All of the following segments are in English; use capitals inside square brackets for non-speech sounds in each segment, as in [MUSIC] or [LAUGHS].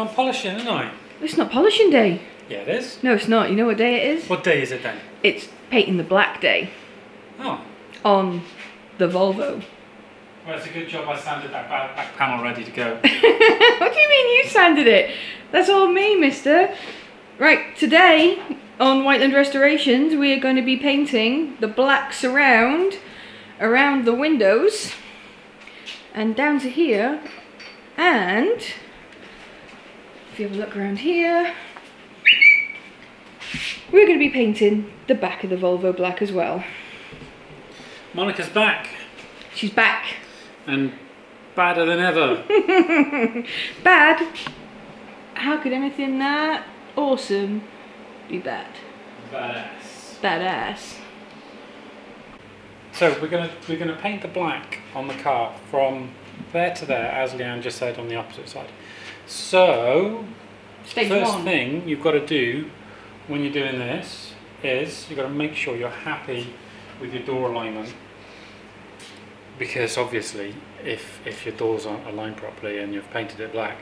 Well, I'm polishing, aren't I? It's not polishing day. Yeah, it is. No, it's not. You know what day it is? What day is it then? It's painting the black day Oh, on the Volvo. well, it's a good job I sanded that back, panel ready to go. [LAUGHS] what do you mean you sanded it? That's all me, mister. Right, today on Whiteland Restorations, we are going to be painting the black surround around the windows and down to here. And you have a look around here, we're going to be painting the back of the Volvo black as well. Monica's back She's back. and badder than ever. [LAUGHS] Bad? How could anything that awesome be bad? Badass. Badass. So we're gonna we're gonna paint the black on the car from there to there, as Leanne just said, on the opposite side. So Stage first one. thing you've got to do when you're doing this is you've got to make sure you're happy with your door alignment because obviously if if your doors aren't aligned properly and you've painted it black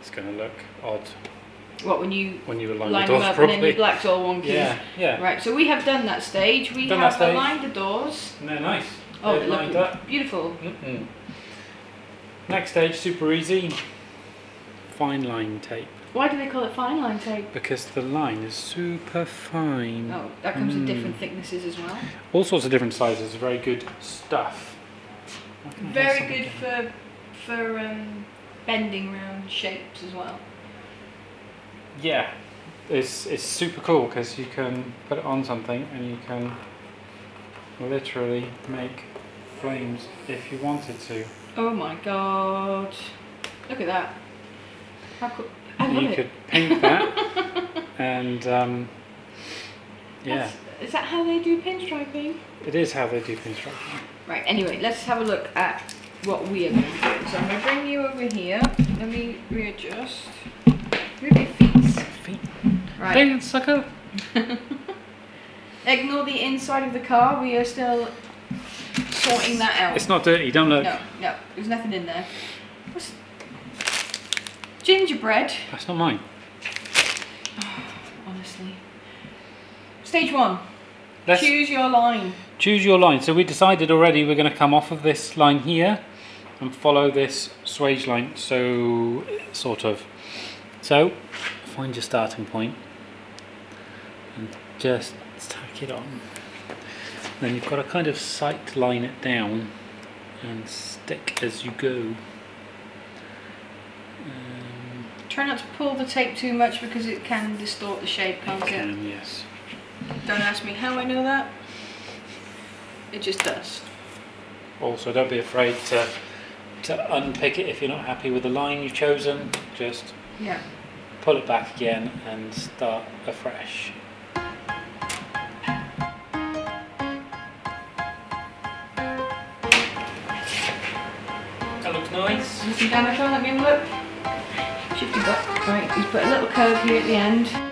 it's going to look odd What, when you when you align line the them doors up and then properly your black's all wonky? yeah yeah Right, so we have done that stage. We Done have stage. aligned the doors. and they're nice Oh, they're lined up beautiful. Mm-mm. next stage super easy fine line tape Why do they call it fine line tape? because the line is super fine Oh, that comes in Mm. different thicknesses as well. all sorts of different sizes very good stuff I can have Very good for for um, bending round shapes as well. Yeah, it's it's super cool because you can put it on something and you can literally make flames if you wanted to. Oh my god! Look at that. How cool! You it. could paint that [LAUGHS] and um, yeah, That's- Is that how they do pinstriping? it is how they do construction. Right, anyway, let's have a look at what we are going to do. So I'm going to bring you over here. Let me readjust. Move your feet. Feet. Right. Sucker! [LAUGHS] Ignore the inside of the car. We are still sorting that out. It's not dirty. Don't look. No, no, there's nothing in there. Gingerbread, That's not mine. honestly. Stage one. Let's Choose your line. choose your line. So we decided already we're going to come off of this line here and follow this swage line. So sort of. So find your starting point and just tack it on. Then you've got to kind of sight line it down and stick as you go. Um, Try not to pull the tape too much because it can distort the shape, can't it? can, yes. Don't ask me how I know that. It just does. Also, don't be afraid to to unpick it if you're not happy with the line you've chosen. Just Yeah. pull it back again and start afresh. That looks nice. Listen down the phone, let me look. Shift your butt. Right, he's put a little curve here at the end.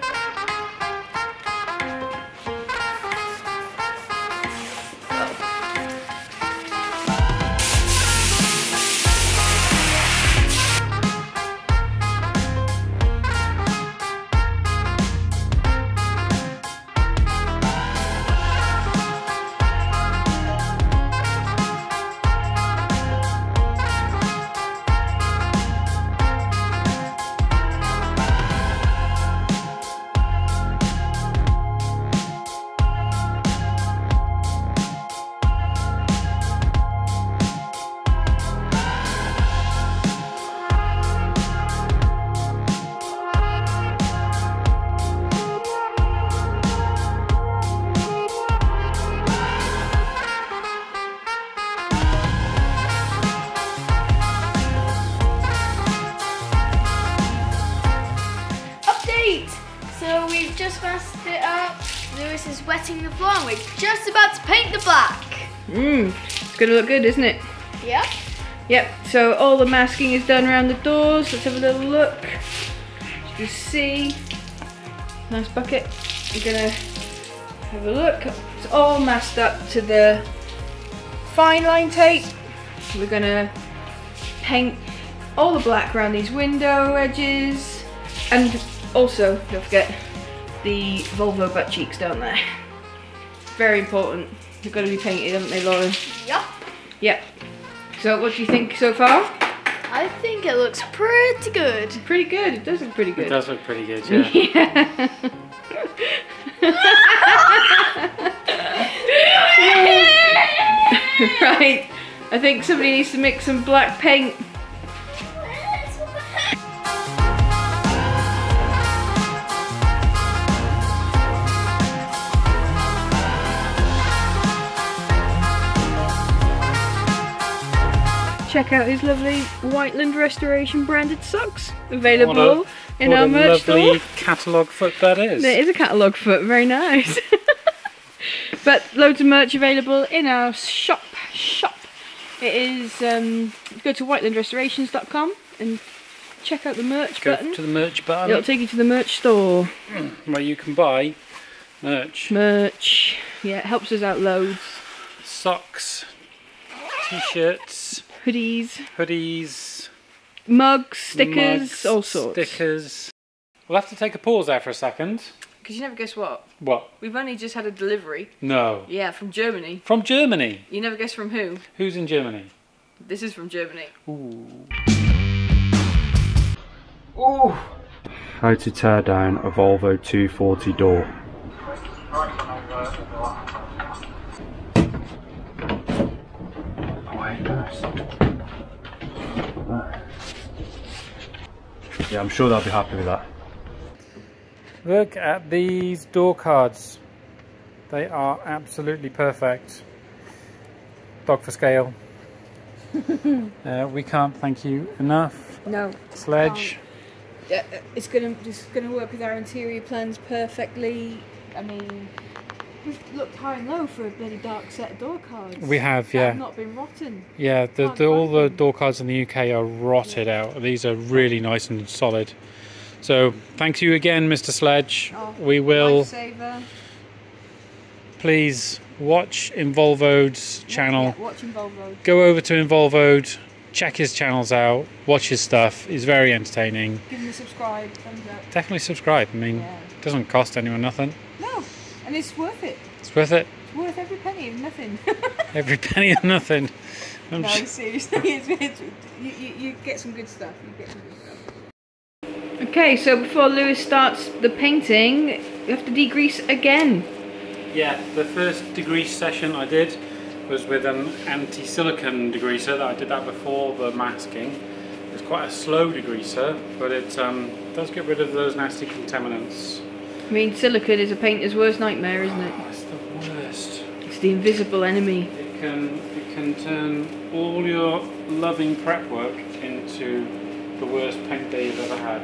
Mmm, it's gonna look good, isn't it? Yep. Yep, so all the masking is done around the doors. Let's have a little look. As you can see, nice bucket. We're gonna have a look. It's all masked up to the fine line tape. We're gonna paint all the black around these window edges. And also, don't forget, the Volvo butt cheeks down there. Very important. They've got to be painted, haven't they, Lauren? Yup. Yep. So what do you think so far? I think it looks pretty good. Pretty good. It does look pretty good. It does look pretty good, [LAUGHS] yeah. [LAUGHS] right. I think somebody needs to mix some black paint. Check out his lovely Whiteland Restoration branded socks available What a- in what our a merch lovely catalogue foot that is. There is a catalogue foot, very nice. [LAUGHS] but loads of merch available in our shop. Shop. It is um, go to whitelandrestorations.com and check out the merch Go button. to the merch button. It'll take you to the merch store. where you can buy merch, Merch. Yeah, it helps us out loads. socks, t-shirts, Hoodies, hoodies, mugs, stickers, mugs, all sorts. stickers. We'll have to take a pause there for a second. Because you never guess what? What? We've only just had a delivery. No. Yeah, from Germany. From Germany. You never guess from who? Who's in Germany? This is from Germany. Ooh. Ooh. How to tear down a Volvo 240 door. Yeah, I'm sure they'll be happy with that. Look at these door cards. They are absolutely perfect. Dog for scale. [LAUGHS] uh, we can't thank you enough. No. Sledge. Yeah, uh, it's gonna it's gonna work with our interior plans perfectly. I mean, we've looked high and low for a bloody dark set of door cards. We have, yeah. have not been rotten. Yeah, the, the, all the door cards in the UK are rotted out. These are really nice and solid. So, thank you again, Mr. Sledge. Oh, we will Lifesaver. please watch Involvod's channel. Yeah, watching Volvo. Go over to Involvod, check his channels out, watch his stuff. He's very entertaining. Give him a subscribe, thumbs up. Definitely subscribe. I mean, Yeah. it doesn't cost anyone nothing. No, and it's worth it. It's worth it. It's worth every penny of nothing. [LAUGHS] Every penny of nothing. [LAUGHS] I'm no, sh- seriously, [LAUGHS] it's, it's, you, you, you get some good stuff. You get some good stuff. Okay, so before Lewis starts the painting, you have to degrease again. Yeah, the first degrease session I did was with an anti-silicon degreaser. That I did that before the masking. It's quite a slow degreaser, but it um, does get rid of those nasty contaminants. I mean, silicon is a painter's worst nightmare, isn't it? Oh, it's the worst. It's the invisible enemy. It can it can turn all your loving prep work into the worst paint day you've ever had.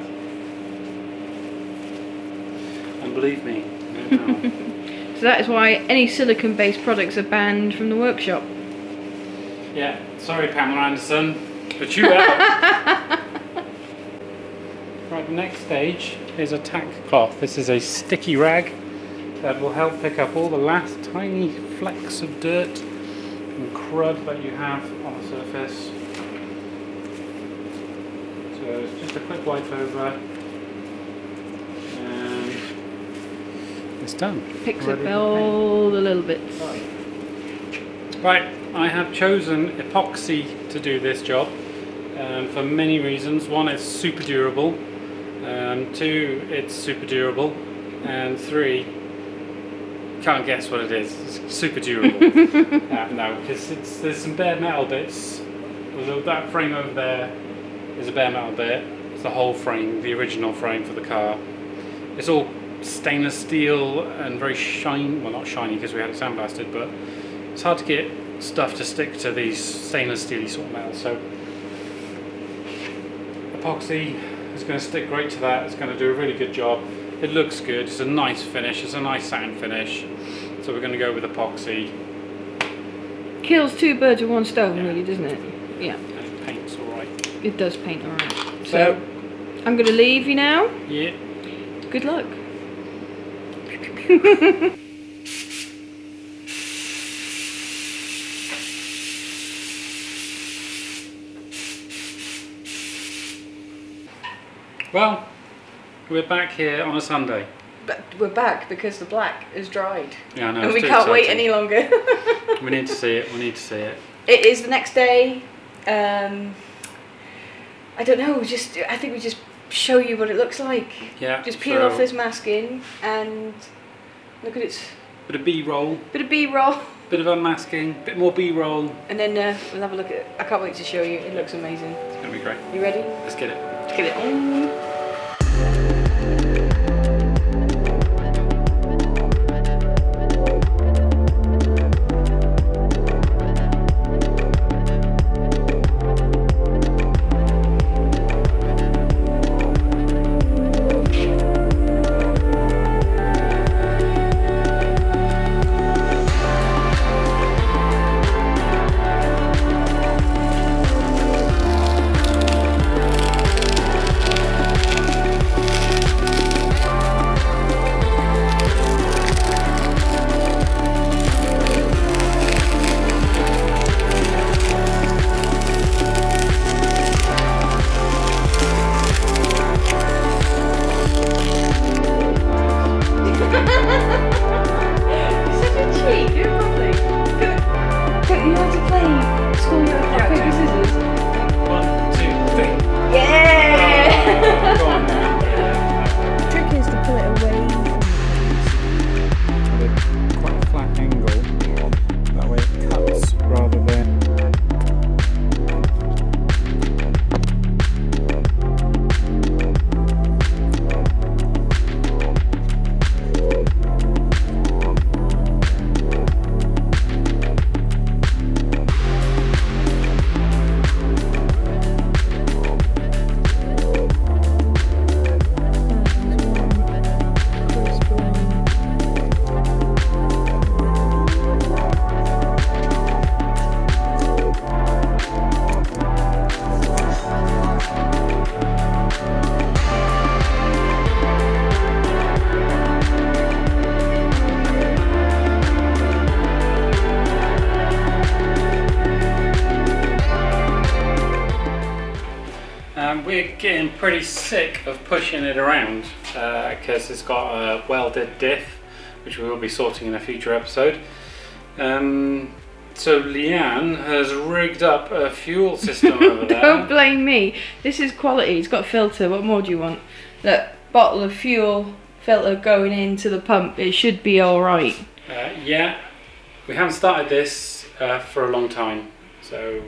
And believe me. [LAUGHS] [LAUGHS] So that is why any silicon-based products are banned from the workshop. Yeah, sorry Pamela Anderson, but you out. [LAUGHS] right, next stage is a tack cloth. This is a sticky rag that will help pick up all the last tiny flecks of dirt and crud that you have on the surface. So it's just a quick wipe over and it's done. Picks up all the little bits. paint. Right, I have chosen epoxy to do this job um, for many reasons. One, it's super durable. Um, two, it's super durable. And three, can't guess what it is. It's super durable. [LAUGHS] uh, no, because there's some bare metal bits. That frame over there is a bare metal bit. It's the whole frame, the original frame for the car. It's all stainless steel and very shiny. Well, not shiny because we had it sandblasted, but it's hard to get stuff to stick to these stainless steely sort of metals. So epoxy is going to stick great to that. It's going to do a really good job. It looks good. It's a nice finish. It's a nice satin finish. So we're going to go with epoxy. Kills two birds with one stone, Yeah. really, doesn't it? Yeah, And it paints all right. it does paint alright. So, So I'm going to leave you now. yeah. Good luck. [LAUGHS] Well, we're back here on a Sunday. But we're back because the black is dried. Yeah, I know. and we can't wait any longer. [LAUGHS] We need to see it. We need to see it. it is the next day. Um, I don't know, just I think we just show you what it looks like. Yeah. Just peel so, off this masking and look at its Bit of B-roll, bit of B-roll. [LAUGHS] bit of unmasking, bit more B-roll. And then uh, we'll have a look at it. I can't wait to show you. It looks amazing. It's gonna be great. You ready? Let's get it. Let's get it on. Pretty sick of pushing it around because it's got a welded diff, which we will be sorting in a future episode. Um, so Leanne has rigged up a fuel system over [LAUGHS] there. Don't blame me. This is quality. It's got a filter. What more do you want? That bottle of fuel filter going into the pump. It should be all right. Uh, yeah, we haven't started this uh, for a long time, so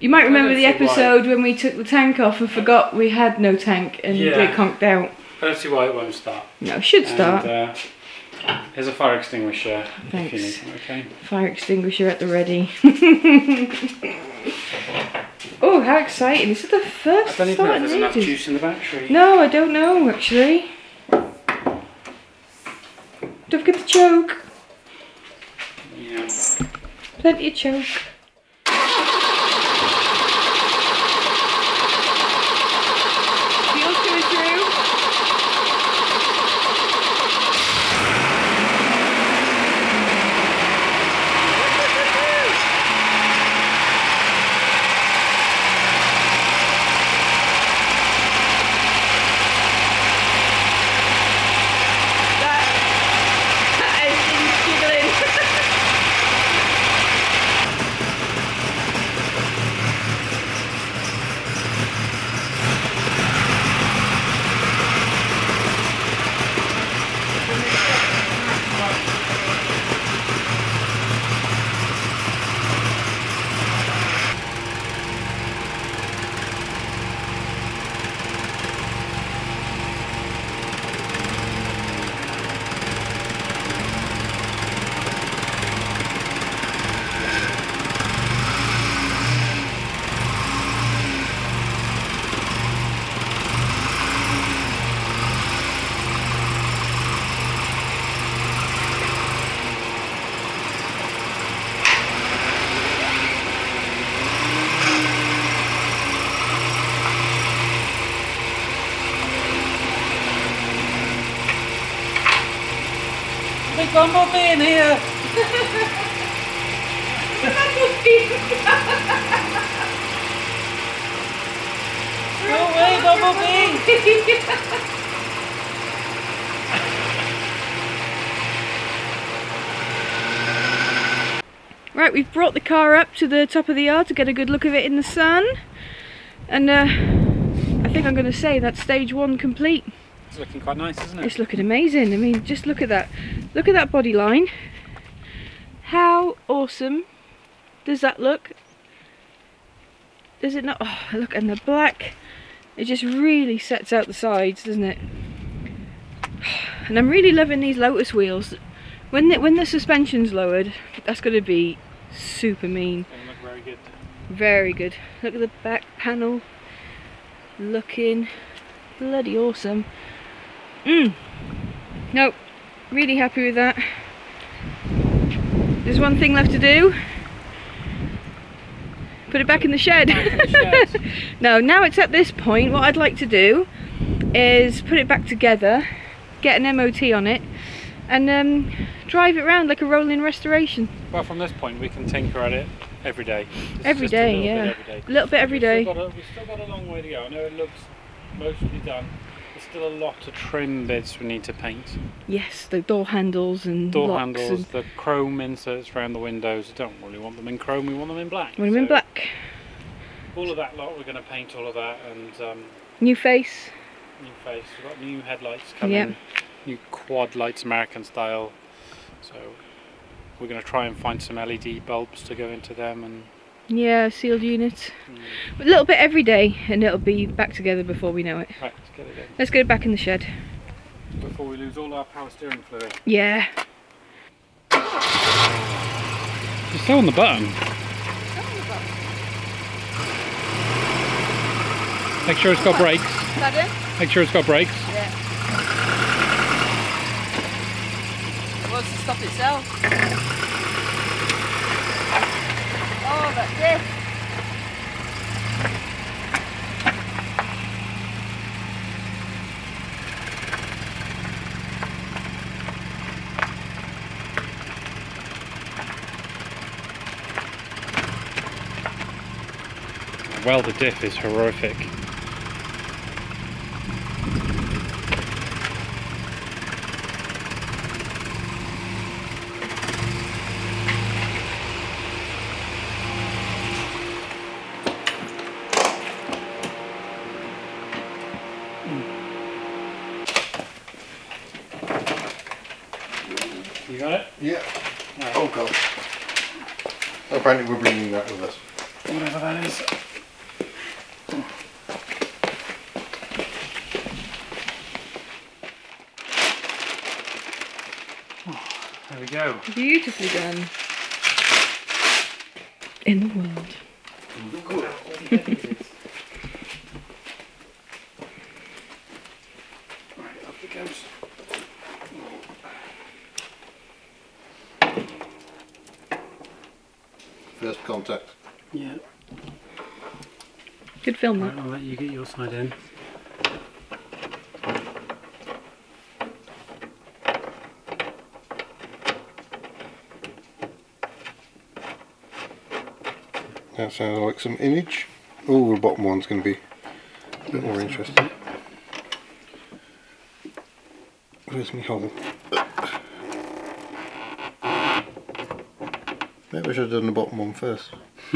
You might remember the episode when we took the tank off and forgot we had no tank and Yeah. it conked out. I don't see why it won't start. No, it should start. And, uh, here's a fire extinguisher you need Thanks. okay? Fire extinguisher at the ready. [LAUGHS] oh, how exciting! This is the I first don't even know if there's enough juice in the battery. No, I don't know actually. Don't forget the choke. Yeah. Plenty of choke. Fuel's coming through. That, that engine's jiggling. Go away, double! Right, we've brought the car up to the top of the yard to get a good look of it in the sun. And uh, I think I'm going to say that's stage one complete. It's looking quite nice, isn't it? It's looking amazing. I mean, just look at that. Look at that body line. How awesome does that look? Does it not? Oh, look, and the black, it just really sets out the sides, doesn't it? And I'm really loving these Lotus wheels. When the, when the suspension's lowered, that's going to be super mean. Very good. Very good. Look at the back panel. Looking bloody awesome. Mm. Nope. Really happy with that. There's one thing left to do. Put it back in the shed. [LAUGHS] no, now it's at this point, what I'd like to do is put it back together, get an MOT on it, and um, drive it around like a rolling restoration. Well, from this point, we can tinker at it every day. Just- Every just a little bit yeah. every day. A little bit every We've still got a- We've still got a long way to go. I know it looks mostly done. There's still a lot of trim bits we need to paint. Yes, the door handles and Door locks handles, and the chrome inserts around the windows. I don't really want them in chrome, we want them in black. want them in black. All of that lot, we're going to paint all of that and um, New face. new face. We've got new headlights coming, Yep. new quad lights, American style. So we're going to try and find some LED bulbs to go into them and Yeah, sealed units. mm, A little bit every day and it'll be back together before we know it. right, let's get it Let's get it back in the shed. before we lose all our power steering fluid. Yeah. You're still on the button. Make sure it's got brakes. Pardon? Make sure it's got brakes. Yeah. Wants to stop itself. Oh, Well, the diff is horrific. Yeah. Right. Oh god. Apparently we're bringing that with us. Whatever that is. Oh, there we go. Beautifully done. In the world. Right, up it goes. First contact. Yeah. Good film Right, that. I'll let you get your side in. That sounds like some image. Oh, the bottom one's going to be a bit more interesting. Where's my hole? Maybe I should have done the bottom one first. [LAUGHS]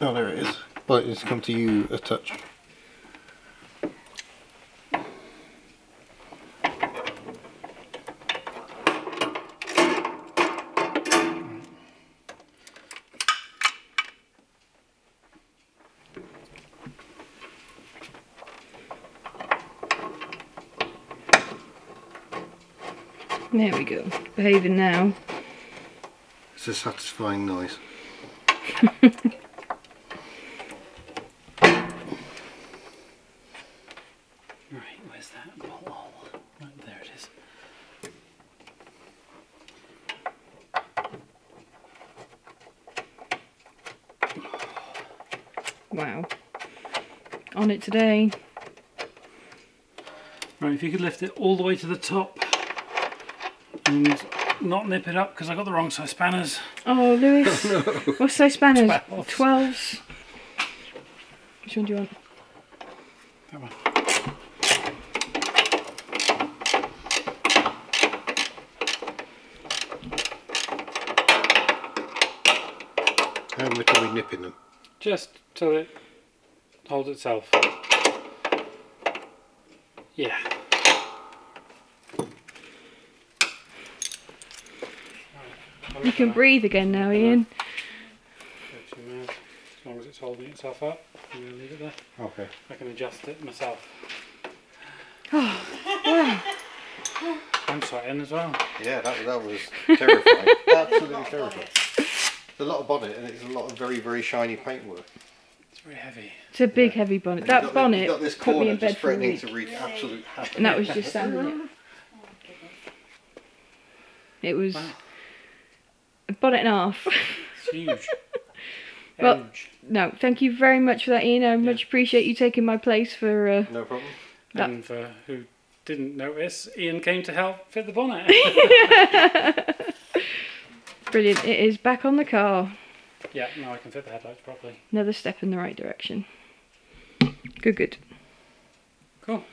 oh, there it is. But it's come to you a touch. There we go. Behaving now. It's a satisfying noise. [LAUGHS] Right, where's that bolt hole? Right, there it is. Wow. On it today. Right, if you could lift it all the way to the top and not nip it up because I got the wrong size spanners. Oh, Lewis. [LAUGHS] Oh, What's size spanners? Twelves. Twelves. Which one do you want? That one. How much are we nipping them? Just till it holds itself. Yeah. You can breathe again now, Ian. Go too mad. As long as it's holding itself up, I'm going to leave it there. Okay. I can adjust it myself. Oh, wow. I'm sweating as well. Yeah, that, that was terrifying. [LAUGHS] Absolutely terrifying. It's a lot of bonnet and it's a lot of very, very shiny paintwork. It's very heavy. It's a big, heavy bonnet. And That you've got bonnet The, you've got this put me in bed for a threatening week. to wreak absolute. [LAUGHS] And that was just [LAUGHS] sanding it. It was Wow. a bonnet and a half. It's huge. [LAUGHS] Well- huge. no, thank you very much for that, Ian. I much appreciate you taking my place for. Uh, No problem. That- And for who didn't notice, Ian came to help fit the bonnet. brilliant. It is back on the car. Yeah, now I can fit the headlights properly. Another step in the right direction. Good, good. Cool.